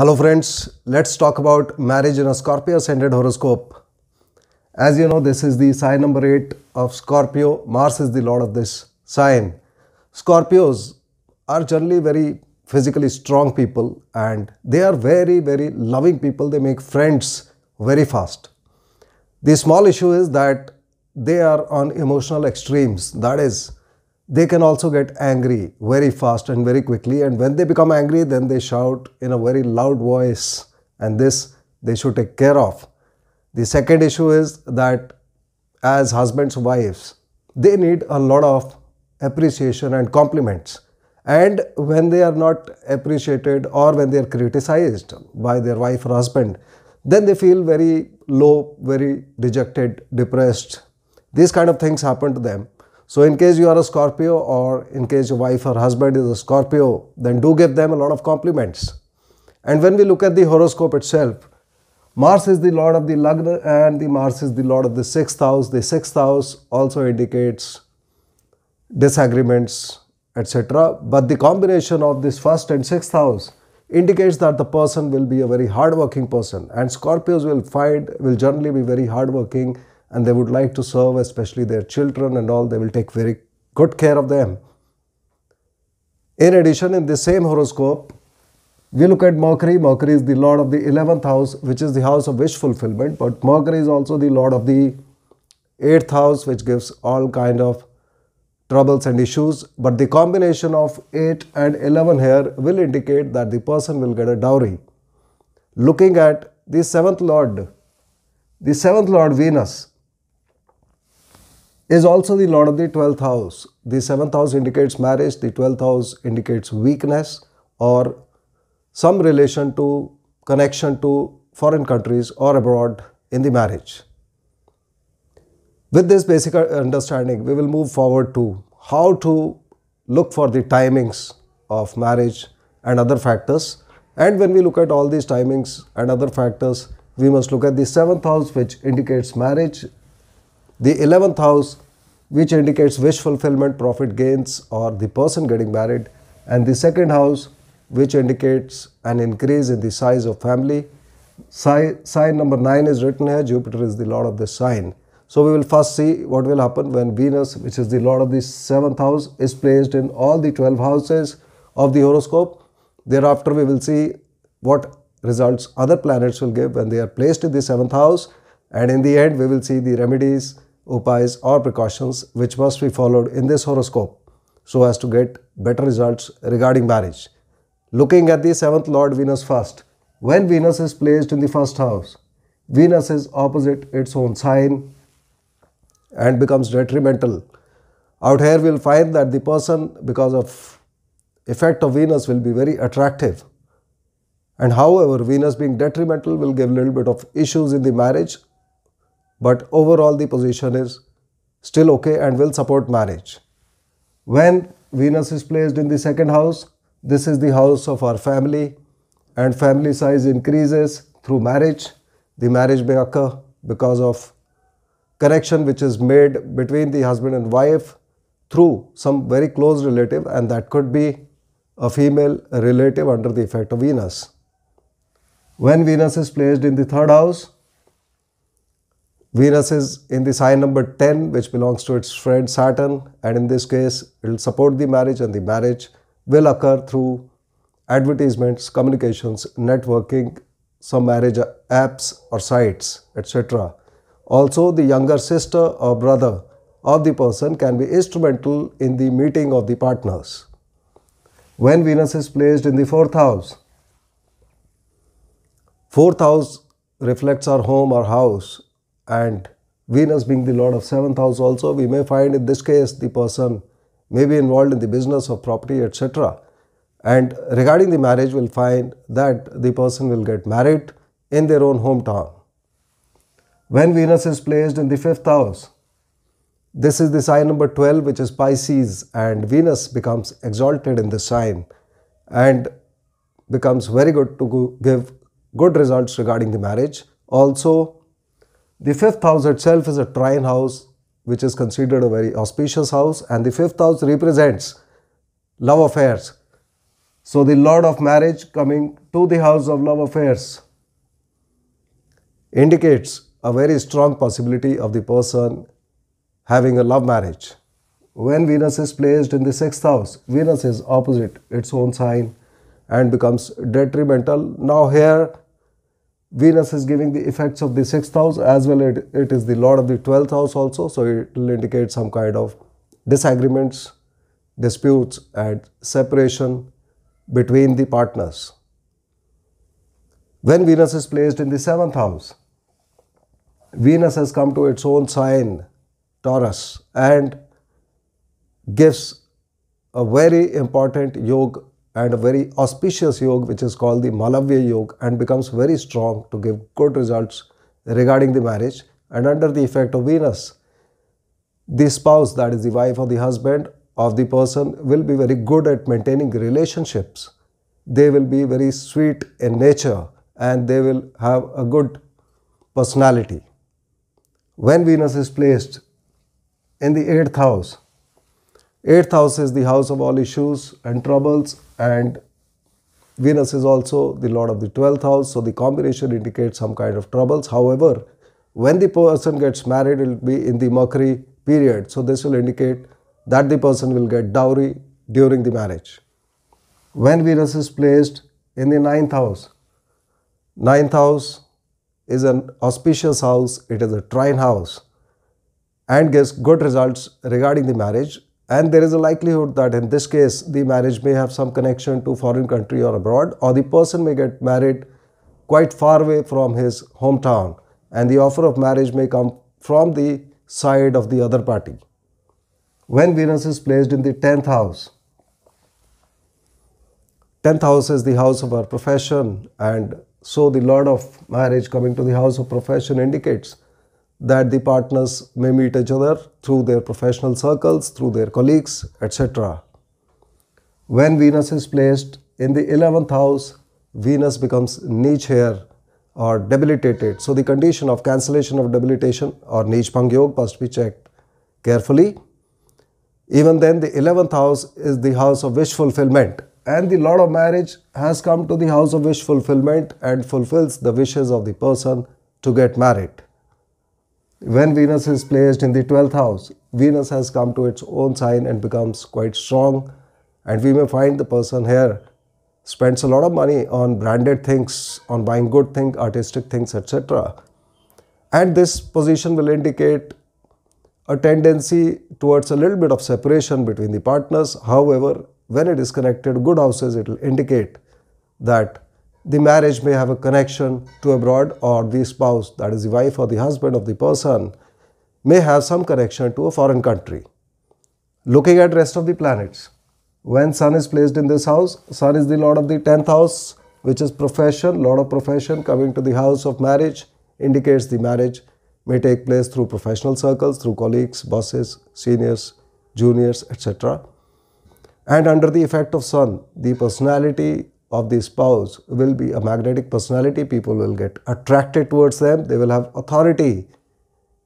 Hello friends, let's talk about marriage in a Scorpio ascendant horoscope. As you know, this is the sign number 8 of Scorpio. Mars is the lord of this sign. Scorpios are generally very physically strong people and they are very, very loving people. They make friends very fast. The small issue is that they are on emotional extremes. That is, they can also get angry very fast and very quickly. And when they become angry, then they shout in a very loud voice. And this they should take care of. The second issue is that as husbands, wives, they need a lot of appreciation and compliments. And when they are not appreciated or when they are criticized by their wife or husband, then they feel very low, very dejected, depressed. These kind of things happen to them. So in case you are a Scorpio or in case your wife or husband is a Scorpio, then do give them a lot of compliments. And when we look at the horoscope itself, Mars is the lord of the Lagna and the Mars is the lord of the sixth house. The sixth house also indicates disagreements, etc. But the combination of this first and sixth house indicates that the person will be a very hardworking person and Scorpios will find will generally be very hardworking and they would like to serve especially their children and all. They will take very good care of them. In addition in the same horoscope we look at mercury. Mercury is the lord of the 11th house which is the house of wish fulfillment but mercury is also the lord of the 8th house which gives all kind of troubles and issues. But the combination of 8 and 11 here will indicate that the person will get a dowry. Looking at the 7th lord the 7th lord venus is also the lord of the 12th house. The 7th house indicates marriage, the 12th house indicates weakness or some relation to connection to foreign countries or abroad in the marriage. With this basic understanding, we will move forward to how to look for the timings of marriage and other factors. And when we look at all these timings and other factors, we must look at the seventh house, which indicates marriage, the 11th house, which indicates wish fulfillment, profit gains, or the person getting married, and the second house, which indicates an increase in the size of family. Sign number 9 is written here, Jupiter is the lord of this sign. So we will first see what will happen when Venus, which is the lord of the 7th house, is placed in all the 12 houses of the horoscope. Thereafter we will see what results other planets will give when they are placed in the 7th house and in the end we will see the remedies upays or precautions which must be followed in this horoscope so as to get better results regarding marriage. Looking at the 7th Lord Venus first, when Venus is placed in the first house, Venus is opposite its own sign and becomes detrimental. Out here we'll find that the person because of effect of Venus will be very attractive and however Venus being detrimental will give a little bit of issues in the marriage but overall the position is still okay and will support marriage. When Venus is placed in the second house, this is the house of our family and family size increases through marriage. The marriage may occur because of connection which is made between the husband and wife through some very close relative and that could be a female relative under the effect of Venus. When Venus is placed in the third house, Venus is in the sign number 10 which belongs to its friend Saturn and in this case it will support the marriage and the marriage will occur through advertisements, communications, networking, some marriage apps or sites etc. Also the younger sister or brother of the person can be instrumental in the meeting of the partners. When Venus is placed in the fourth house, fourth house reflects our home or house and Venus being the lord of seventh house also, we may find in this case the person may be involved in the business of property, etc. And regarding the marriage, we'll find that the person will get married in their own hometown. When Venus is placed in the fifth house, this is the sign number 12, which is Pisces, and Venus becomes exalted in the sign and becomes very good to give good results regarding the marriage. Also, the fifth house itself is a trine house which is considered a very auspicious house and the fifth house represents love affairs. So the Lord of marriage coming to the house of love affairs indicates a very strong possibility of the person having a love marriage. When Venus is placed in the sixth house, Venus is opposite its own sign and becomes detrimental. Now here Venus is giving the effects of the sixth house as well it, it is the lord of the 12th house also so it will indicate some kind of disagreements, disputes and separation between the partners. When Venus is placed in the seventh house, Venus has come to its own sign, Taurus, and gives a very important yoga and a very auspicious yoga which is called the Malavya yoga and becomes very strong to give good results regarding the marriage and under the effect of Venus. The spouse, that is the wife or the husband of the person, will be very good at maintaining relationships. They will be very sweet in nature and they will have a good personality. When Venus is placed in the 8th house, 8th house is the house of all issues and troubles and Venus is also the lord of the 12th house so the combination indicates some kind of troubles. However, when the person gets married it will be in the Mercury period so this will indicate that the person will get dowry during the marriage. When Venus is placed in the 9th house, 9th house is an auspicious house, it is a trine house and gives good results regarding the marriage and there is a likelihood that in this case the marriage may have some connection to foreign country or abroad or the person may get married quite far away from his hometown and the offer of marriage may come from the side of the other party. When Venus is placed in the 10th house, 10th house is the house of our profession and so the lord of marriage coming to the house of profession indicates that the partners may meet each other through their professional circles, through their colleagues, etc. When Venus is placed in the 11th house, Venus becomes niche here or debilitated. So the condition of cancellation of debilitation or niche Yog must be checked carefully. Even then the 11th house is the house of wish fulfillment and the Lord of marriage has come to the house of wish fulfillment and fulfills the wishes of the person to get married. When Venus is placed in the 12th house, Venus has come to its own sign and becomes quite strong. And we may find the person here spends a lot of money on branded things, on buying good things, artistic things, etc. And this position will indicate a tendency towards a little bit of separation between the partners. However, when it is connected good houses, it will indicate that the marriage may have a connection to abroad or the spouse, that is the wife or the husband of the person, may have some connection to a foreign country. Looking at rest of the planets, when Sun is placed in this house, Sun is the lord of the 10th house, which is profession, lord of profession coming to the house of marriage indicates the marriage may take place through professional circles, through colleagues, bosses, seniors, juniors, etc. And under the effect of Sun, the personality of the spouse will be a magnetic personality. People will get attracted towards them. They will have authority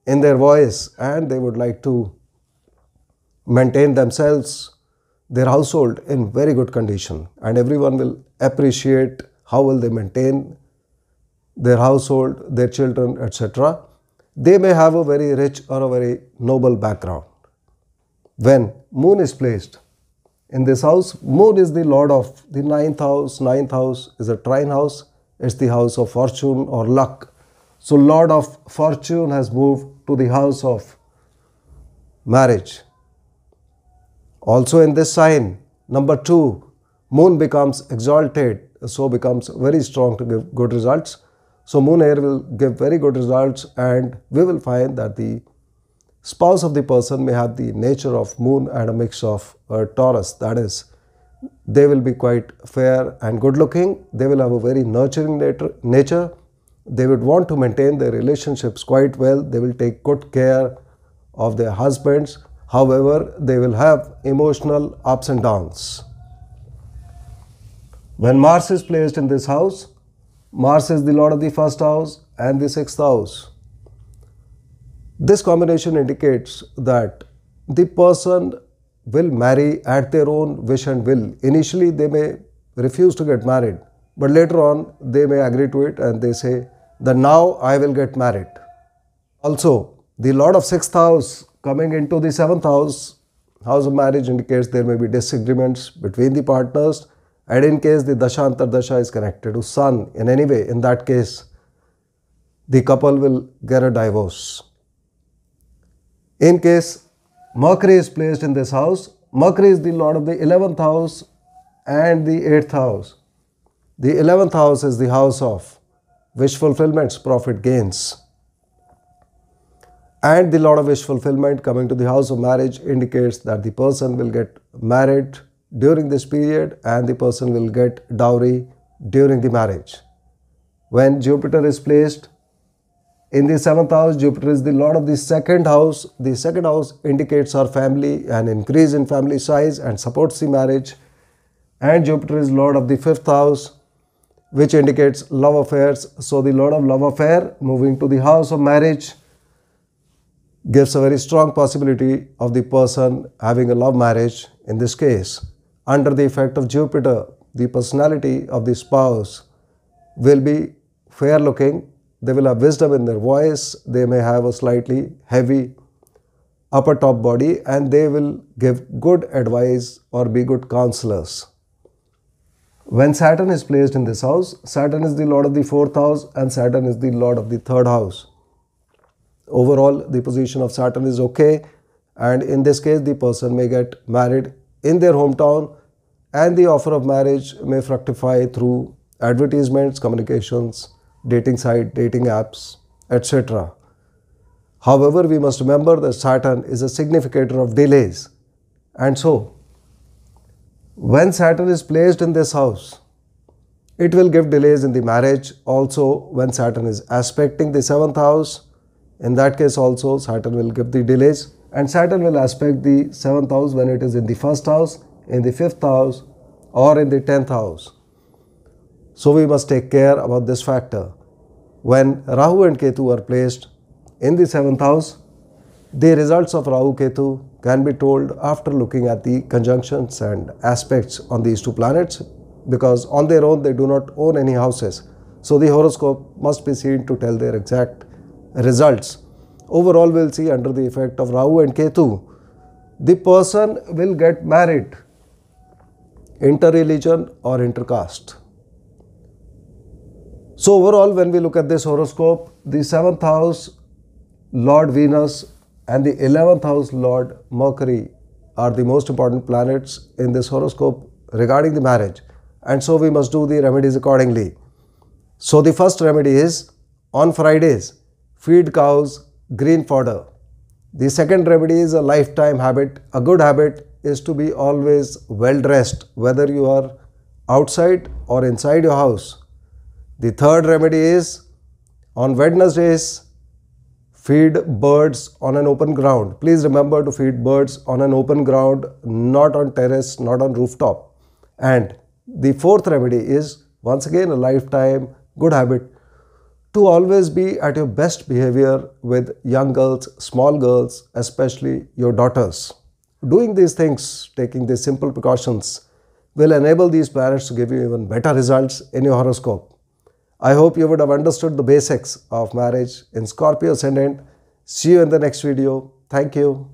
in their voice and they would like to maintain themselves, their household in very good condition. And everyone will appreciate how will they maintain their household, their children, etc. They may have a very rich or a very noble background. When moon is placed in this house, Moon is the lord of the ninth house. Ninth house is a trine house. It's the house of fortune or luck. So, lord of fortune has moved to the house of marriage. Also, in this sign, number two, Moon becomes exalted, so becomes very strong to give good results. So, Moon air will give very good results, and we will find that the spouse of the person may have the nature of moon and a mix of uh, Taurus. That is, they will be quite fair and good looking. They will have a very nurturing nature. They would want to maintain their relationships quite well. They will take good care of their husbands. However, they will have emotional ups and downs. When Mars is placed in this house, Mars is the lord of the first house and the sixth house. This combination indicates that the person will marry at their own wish and will. Initially, they may refuse to get married, but later on they may agree to it and they say that now I will get married. Also, the Lord of sixth house coming into the seventh house, house of marriage indicates there may be disagreements between the partners and in case the Dasha Antardasha is connected to Sun in any way, in that case, the couple will get a divorce. In case Mercury is placed in this house, Mercury is the lord of the 11th house and the 8th house. The 11th house is the house of wish fulfillments, profit gains. And the lord of wish fulfillment coming to the house of marriage indicates that the person will get married during this period and the person will get dowry during the marriage. When Jupiter is placed in the seventh house, Jupiter is the lord of the second house. The second house indicates our family, an increase in family size and supports the marriage. And Jupiter is lord of the fifth house, which indicates love affairs. So the lord of love affair moving to the house of marriage gives a very strong possibility of the person having a love marriage in this case under the effect of Jupiter, the personality of the spouse will be fair looking, they will have wisdom in their voice, they may have a slightly heavy upper top body and they will give good advice or be good counselors. When Saturn is placed in this house, Saturn is the lord of the fourth house and Saturn is the lord of the third house. Overall, the position of Saturn is okay and in this case the person may get married in their hometown and the offer of marriage may fructify through advertisements, communications, dating site, dating apps, etc. However, we must remember that Saturn is a significator of delays. And so, when Saturn is placed in this house, it will give delays in the marriage. Also, when Saturn is aspecting the seventh house, in that case also Saturn will give the delays and Saturn will aspect the seventh house when it is in the first house, in the fifth house, or in the tenth house. So we must take care about this factor. When Rahu and Ketu are placed in the seventh house, the results of Rahu Ketu can be told after looking at the conjunctions and aspects on these two planets because on their own they do not own any houses. So the horoscope must be seen to tell their exact results. Overall, we'll see under the effect of Rahu and Ketu, the person will get married, inter-religion or intercaste. So overall, when we look at this horoscope, the 7th house, Lord Venus and the 11th house, Lord Mercury are the most important planets in this horoscope regarding the marriage. And so we must do the remedies accordingly. So the first remedy is on Fridays, feed cows green fodder. The second remedy is a lifetime habit. A good habit is to be always well dressed, whether you are outside or inside your house. The third remedy is on Wednesdays, feed birds on an open ground. Please remember to feed birds on an open ground, not on terrace, not on rooftop. And the fourth remedy is once again a lifetime good habit to always be at your best behavior with young girls, small girls, especially your daughters. Doing these things, taking these simple precautions, will enable these planets to give you even better results in your horoscope. I hope you would have understood the basics of marriage in Scorpio Ascendant. See you in the next video. Thank you.